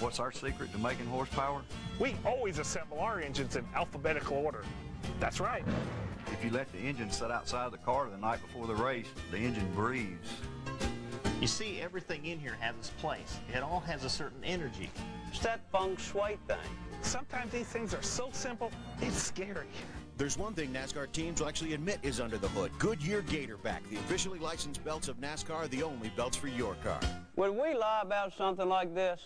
What's our secret to making horsepower? We always assemble our engines in alphabetical order. That's right. If you let the engine sit outside the car the night before the race, the engine breathes. You see, everything in here has its place. It all has a certain energy. It's that feng shui thing. Sometimes these things are so simple, it's scary. There's one thing NASCAR teams will actually admit is under the hood. Goodyear Gatorback, the officially licensed belts of NASCAR, the only belts for your car. Would we lie about something like this?